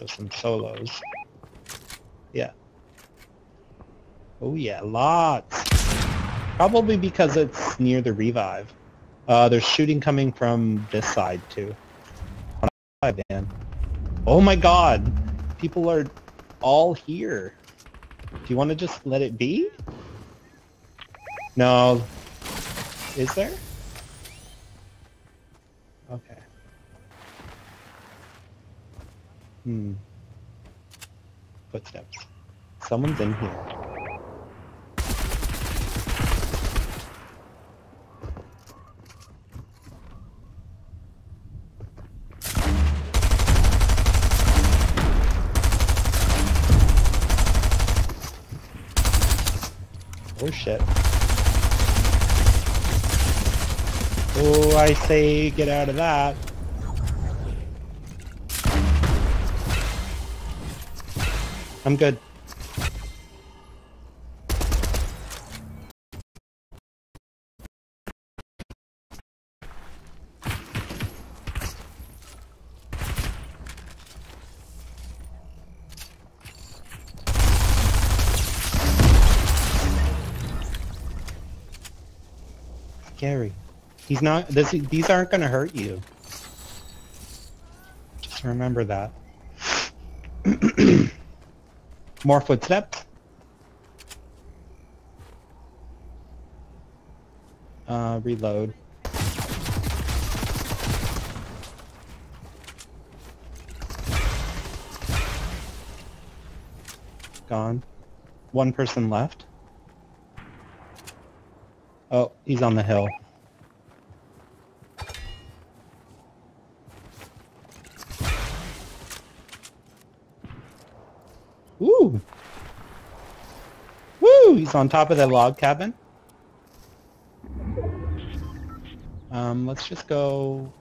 So some solos. Yeah. Oh yeah, lots. Probably because it's near the revive. Uh, there's shooting coming from this side too. Man. Oh my god! People are all here. Do you want to just let it be? No. Is there? Hmm. Footsteps. Someone's in here. Oh shit. Oh, I say get out of that. I'm good. Scary. He's not, this, these aren't gonna hurt you. Just remember that. More footsteps. Uh, reload. Gone. One person left. Oh, he's on the hill. Woo! He's on top of the log cabin. Um, let's just go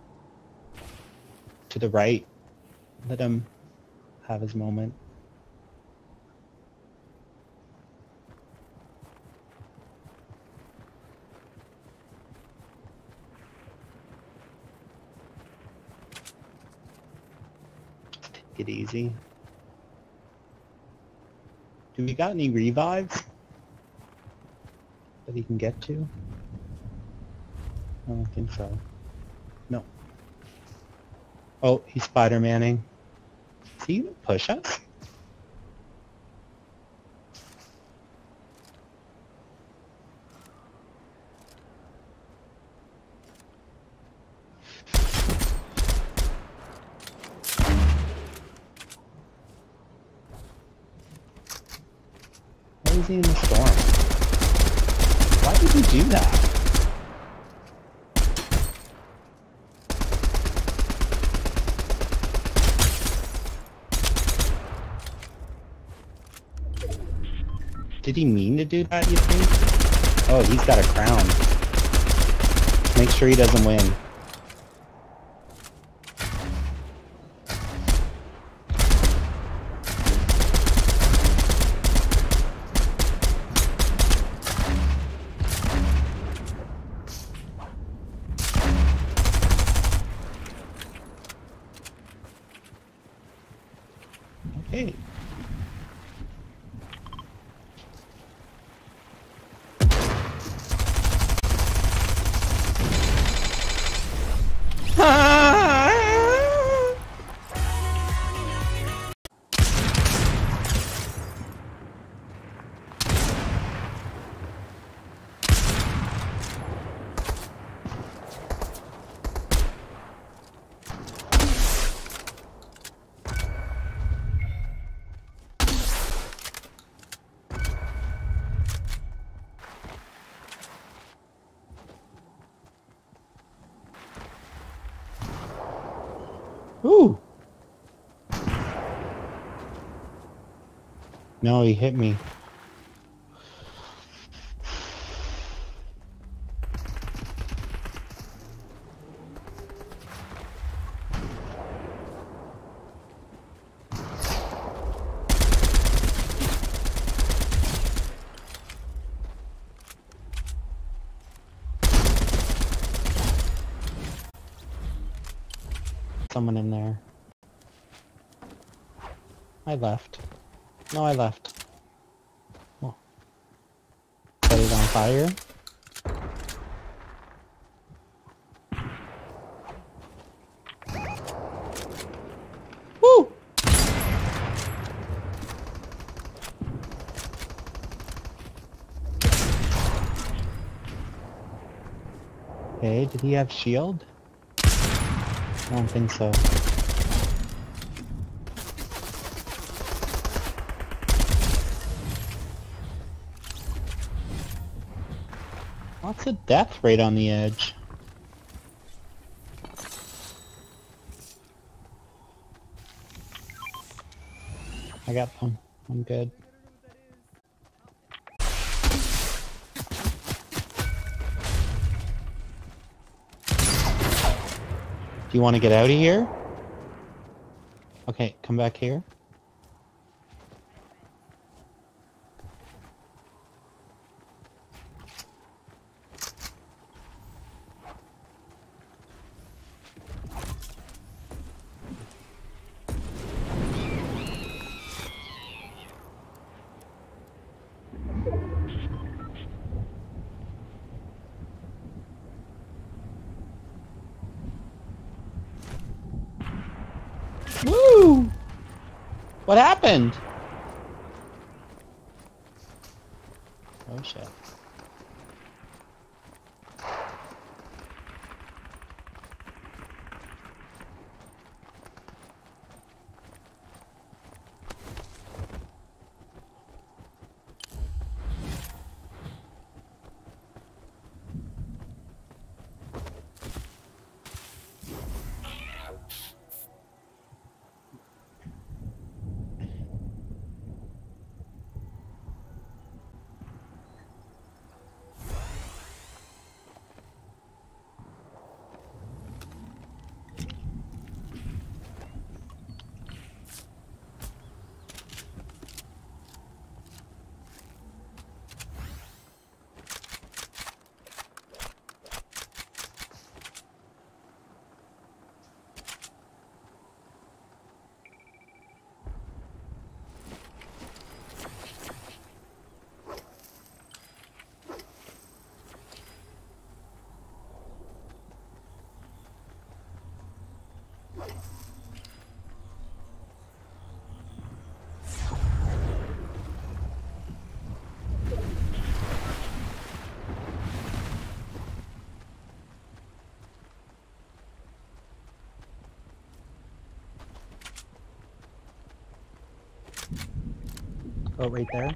to the right. Let him have his moment. Take it easy. Do we got any revives that he can get to? I don't think so. No. Oh, he's Spider-Manning. Is he push us? Why is he in the storm? Why did he do that? Did he mean to do that, you think? Oh, he's got a crown. Make sure he doesn't win. Okay. Ooh. No, he hit me. Someone in there. I left. No, I left. Oh. Set it on fire. Woo! Did he have shield? I don't think so. What's the death rate on the edge? I got one. I'm good. Do you want to get out of here? Okay, come back here. Woo! What happened? Oh shit. Oh, right there.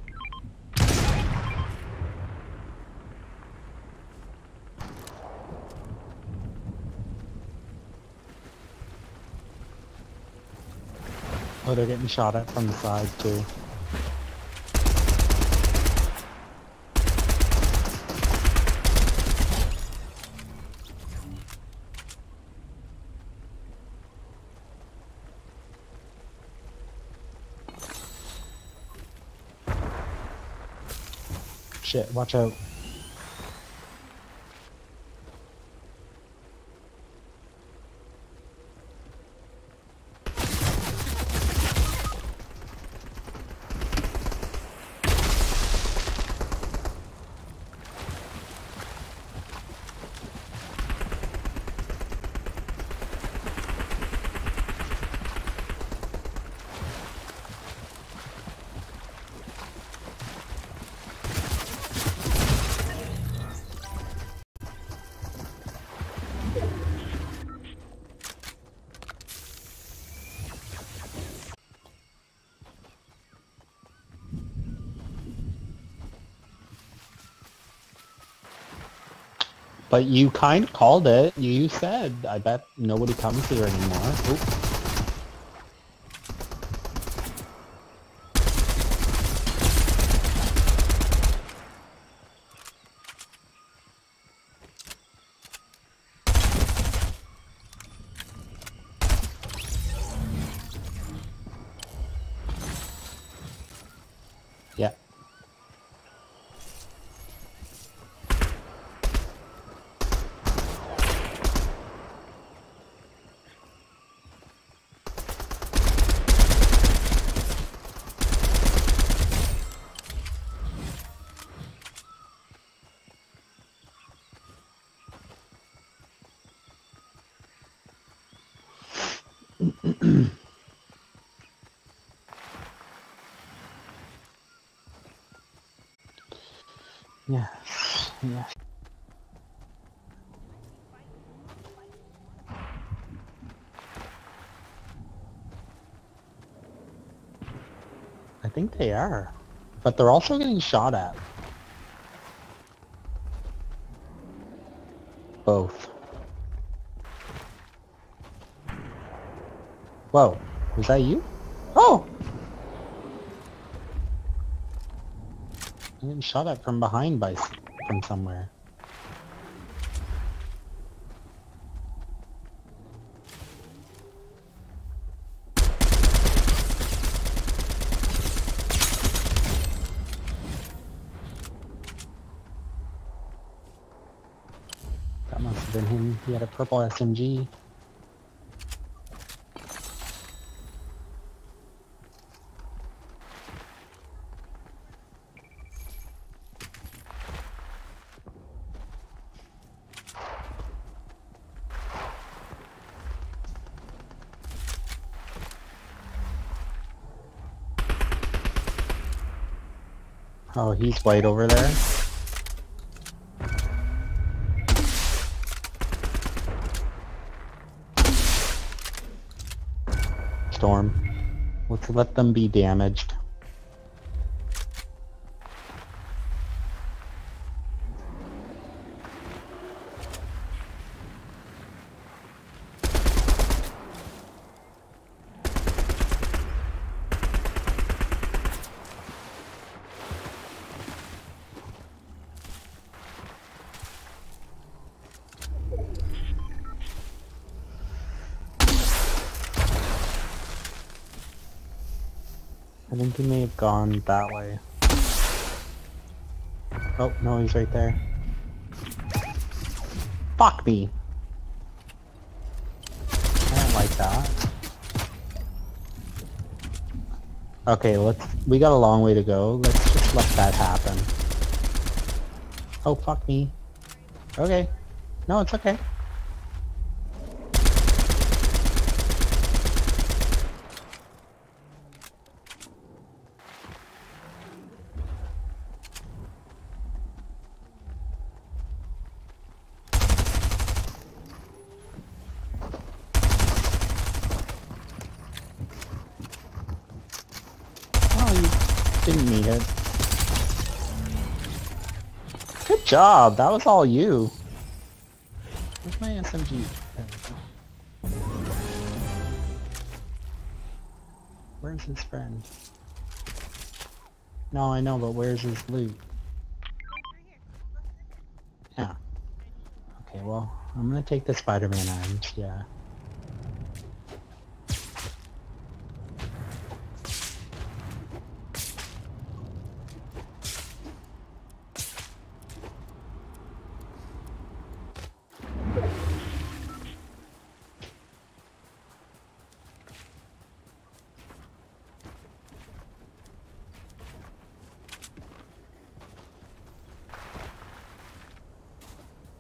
Oh, they're getting shot at from the side too. Shit, watch out. But you kind of called it. You said, I bet nobody comes here anymore. Yeah. Yes, yes. I think they are. But they're also getting shot at. Both. Whoa, was that you? Oh! I'm getting shot at from behind by from somewhere. That must have been him. He had a purple SMG. Oh, he's white over there. Storm. Let's let them be damaged. I think he may have gone that way. Oh, no, he's right there. Fuck me! I don't like that. Okay, let's... We got a long way to go. Let's just let that happen. Oh, fuck me. Okay. No, it's okay. Oh, need it. Good job. That was all you. Where's my SMG? Where's his friend? No, I know, but where's his loot? Yeah. Okay, well, I'm gonna take the Spider-Man arms, yeah.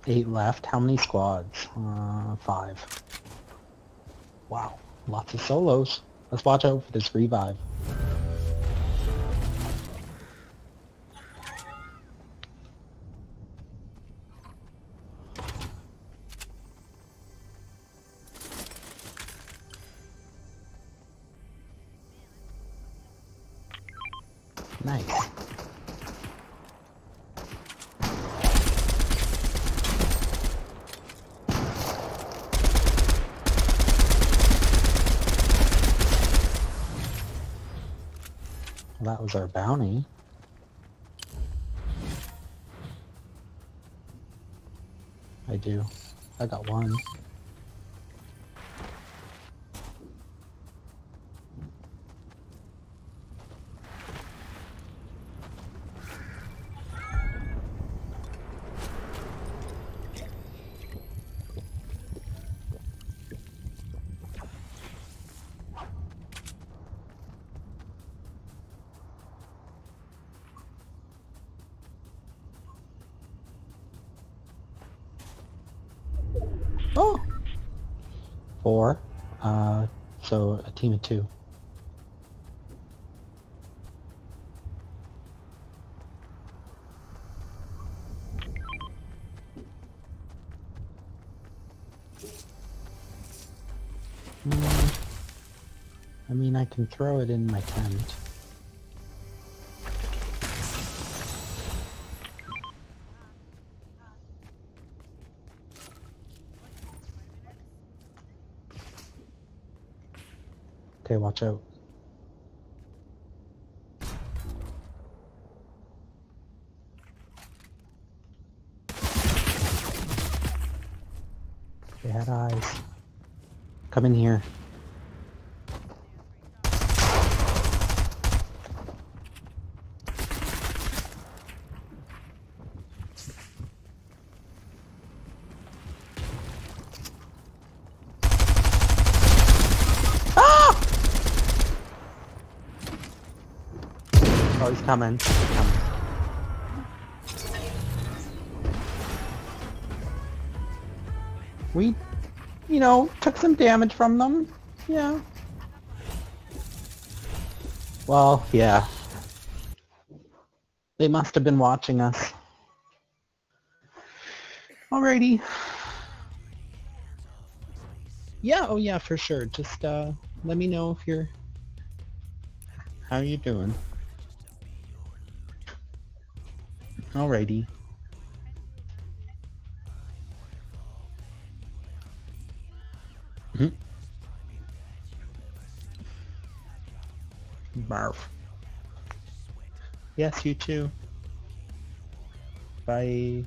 Eight left. How many squads? Uh, five. Wow. Lots of solos. Let's watch out for this revive. Our bounty. I do. I got one. Oh! Four. Uh, so a team of two. Mm. I mean, I can throw it in my tent. Okay, watch out. They had eyes. Come in here. Oh, he's coming. He's coming. We, you know, took some damage from them. Yeah. Well, yeah. They must have been watching us. Alrighty. Yeah, oh yeah, for sure. Just uh let me know if you're how you doing. Alrighty. Mhm. Barf. Yes, you too. Bye.